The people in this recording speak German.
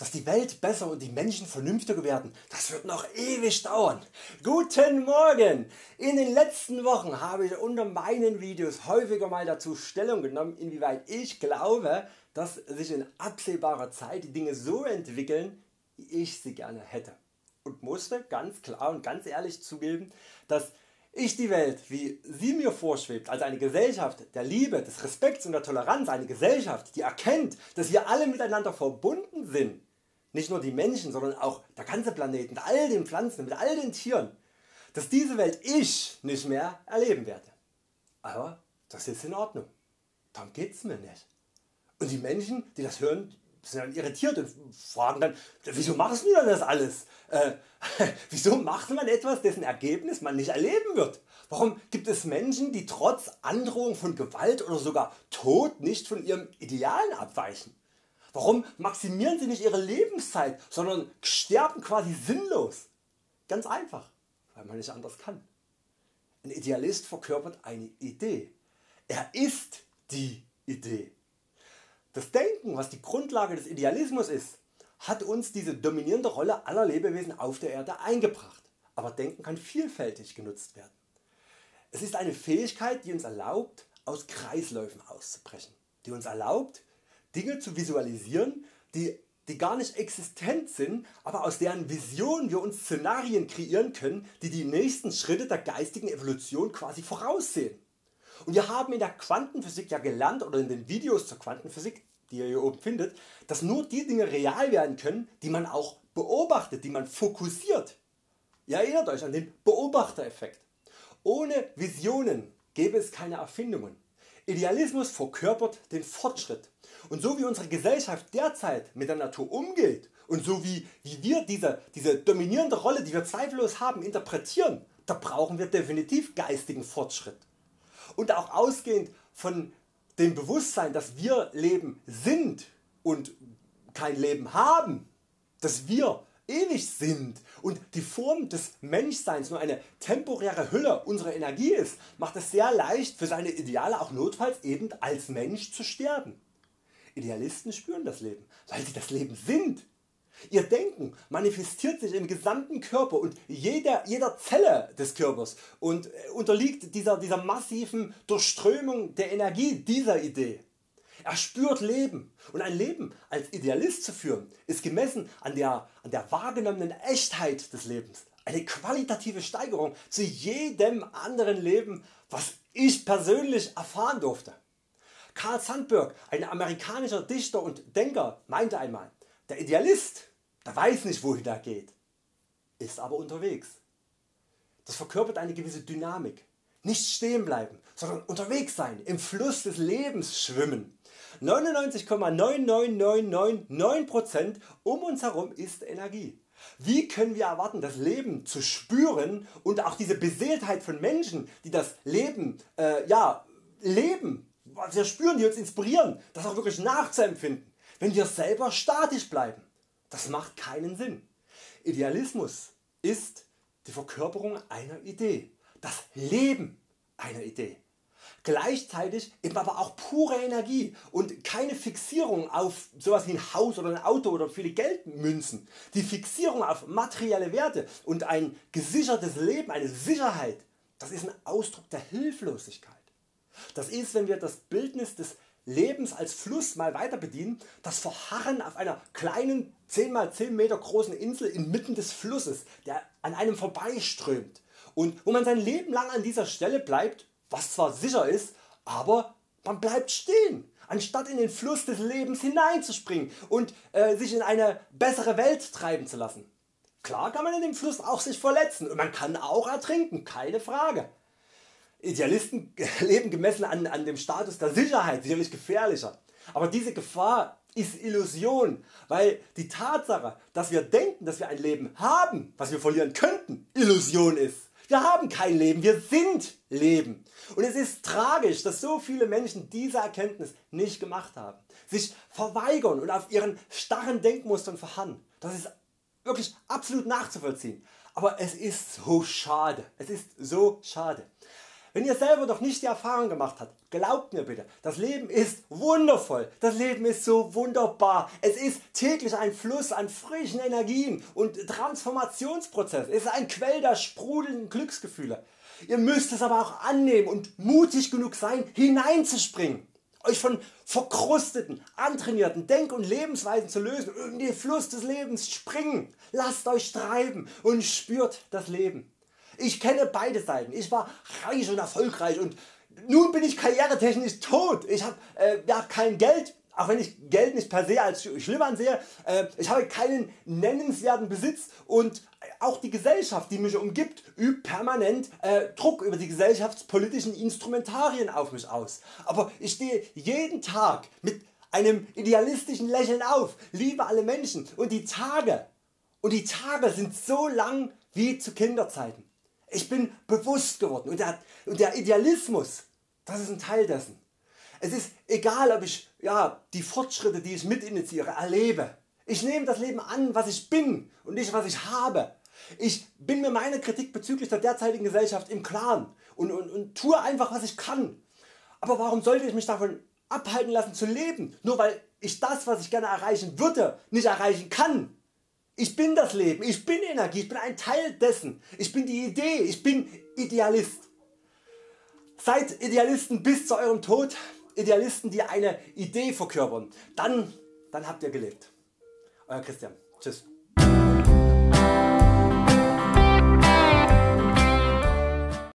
dass die Welt besser und die Menschen vernünftiger werden, das wird noch ewig dauern. Guten Morgen! In den letzten Wochen habe ich unter meinen Videos häufiger mal dazu Stellung genommen, inwieweit ich glaube, dass sich in absehbarer Zeit die Dinge so entwickeln, wie ich sie gerne hätte. Und musste ganz klar und ganz ehrlich zugeben, dass ich die Welt, wie sie mir vorschwebt, als eine Gesellschaft der Liebe, des Respekts und der Toleranz, eine Gesellschaft, die erkennt, dass wir alle miteinander verbunden sind, nicht nur die Menschen, sondern auch der ganze Planet mit all den Pflanzen, mit all den Tieren, dass diese Welt ich nicht mehr erleben werde. Aber das ist in Ordnung. Darum geht es mir nicht. Und die Menschen, die das hören, sind dann irritiert und fragen dann, wieso machst du denn das alles? Äh, wieso macht man etwas, dessen Ergebnis man nicht erleben wird? Warum gibt es Menschen, die trotz Androhung von Gewalt oder sogar Tod nicht von ihrem Idealen abweichen? Warum maximieren sie nicht ihre Lebenszeit, sondern sterben quasi sinnlos? Ganz einfach, weil man nicht anders kann. Ein Idealist verkörpert eine Idee. Er ist die Idee. Das Denken, was die Grundlage des Idealismus ist, hat uns diese dominierende Rolle aller Lebewesen auf der Erde eingebracht. Aber Denken kann vielfältig genutzt werden. Es ist eine Fähigkeit, die uns erlaubt, aus Kreisläufen auszubrechen, die uns erlaubt, Dinge zu visualisieren, die, die gar nicht existent sind, aber aus deren Vision wir uns Szenarien kreieren können, die die nächsten Schritte der geistigen Evolution quasi voraussehen. Und wir haben in der Quantenphysik ja gelernt oder in den Videos zur Quantenphysik, die ihr hier oben findet, dass nur die Dinge real werden können, die man auch beobachtet, die man fokussiert. Ihr erinnert Euch an den Beobachtereffekt. Ohne Visionen gäbe es keine Erfindungen. Idealismus verkörpert den Fortschritt. Und so wie unsere Gesellschaft derzeit mit der Natur umgeht und so wie, wie wir diese, diese dominierende Rolle, die wir zweifellos haben, interpretieren, da brauchen wir definitiv geistigen Fortschritt. Und auch ausgehend von dem Bewusstsein, dass wir Leben sind und kein Leben haben, dass wir ewig sind und die Form des Menschseins nur eine temporäre Hülle unserer Energie ist, macht es sehr leicht für seine Ideale auch notfalls eben als Mensch zu sterben. Idealisten spüren das Leben, weil sie das Leben sind. Ihr Denken manifestiert sich im gesamten Körper und jeder, jeder Zelle des Körpers und äh, unterliegt dieser, dieser massiven Durchströmung der Energie dieser Idee. Er spürt Leben und ein Leben als Idealist zu führen ist gemessen an der, an der wahrgenommenen Echtheit des Lebens. Eine qualitative Steigerung zu jedem anderen Leben was ich persönlich erfahren durfte. Carl Sandburg, ein amerikanischer Dichter und Denker meinte einmal, der Idealist der weiß nicht wohin er geht, ist aber unterwegs. Das verkörpert eine gewisse Dynamik. Nicht stehen bleiben, sondern unterwegs sein, im Fluss des Lebens schwimmen. 99,99999% um uns herum ist Energie. Wie können wir erwarten das Leben zu spüren und auch diese Beseeltheit von Menschen die das Leben äh, ja, leben, was wir spüren, die uns inspirieren, das auch wirklich nachzuempfinden, wenn wir selber statisch bleiben. Das macht keinen Sinn. Idealismus ist die Verkörperung einer Idee, das Leben einer Idee gleichzeitig eben aber auch pure Energie und keine Fixierung auf sowas wie ein Haus oder ein Auto oder viele Geldmünzen. Die Fixierung auf materielle Werte und ein gesichertes Leben, eine Sicherheit, das ist ein Ausdruck der Hilflosigkeit. Das ist wenn wir das Bildnis des Lebens als Fluss mal weiter bedienen, das Verharren auf einer kleinen 10 x 10 Meter großen Insel inmitten des Flusses, der an einem vorbeiströmt und wo man sein Leben lang an dieser Stelle bleibt was zwar sicher ist, aber man bleibt stehen, anstatt in den Fluss des Lebens hineinzuspringen und äh, sich in eine bessere Welt treiben zu lassen. Klar kann man in dem Fluss auch sich verletzen und man kann auch ertrinken, keine Frage. Idealisten leben gemessen an, an dem Status der Sicherheit sicherlich gefährlicher. Aber diese Gefahr ist Illusion, weil die Tatsache, dass wir denken, dass wir ein Leben haben, was wir verlieren könnten, Illusion ist. Wir haben kein Leben, wir sind Leben. Und es ist tragisch, dass so viele Menschen diese Erkenntnis nicht gemacht haben, sich verweigern und auf ihren starren Denkmustern verharren. Das ist wirklich absolut nachzuvollziehen. Aber es ist so schade, es ist so schade. Wenn ihr selber noch nicht die Erfahrung gemacht habt, glaubt mir bitte, das Leben ist wundervoll, das Leben ist so wunderbar, es ist täglich ein Fluss an frischen Energien und Transformationsprozess, es ist ein Quell der sprudelnden Glücksgefühle. Ihr müsst es aber auch annehmen und mutig genug sein hineinzuspringen euch von verkrusteten, antrainierten Denk- und Lebensweisen zu lösen und in den Fluss des Lebens springen. Lasst euch treiben und spürt das Leben. Ich kenne beide Seiten. Ich war reich und erfolgreich und nun bin ich karrieretechnisch tot. Ich habe äh, ja, kein Geld, auch wenn ich Geld nicht per se als schlimm ansehe, äh, ich habe keinen nennenswerten Besitz und auch die Gesellschaft die mich umgibt übt permanent äh, Druck über die gesellschaftspolitischen Instrumentarien auf mich aus. Aber ich stehe jeden Tag mit einem idealistischen Lächeln auf, liebe alle Menschen und die Tage und die Tage sind so lang wie zu Kinderzeiten. Ich bin bewusst geworden und der, und der Idealismus das ist ein Teil dessen. Es ist egal ob ich ja, die Fortschritte die ich mitinitiiere erlebe. Ich nehme das Leben an was ich bin und nicht was ich habe. Ich bin mir meine Kritik bezüglich der derzeitigen Gesellschaft im Klaren und, und, und tue einfach was ich kann. Aber warum sollte ich mich davon abhalten lassen zu leben, nur weil ich das was ich gerne erreichen würde nicht erreichen kann. Ich bin das Leben, ich bin Energie, ich bin ein Teil dessen, ich bin die Idee, ich bin Idealist. Seid Idealisten bis zu eurem Tod, Idealisten die eine Idee verkörpern, dann, dann habt ihr gelebt. Euer Christian. Tschüss.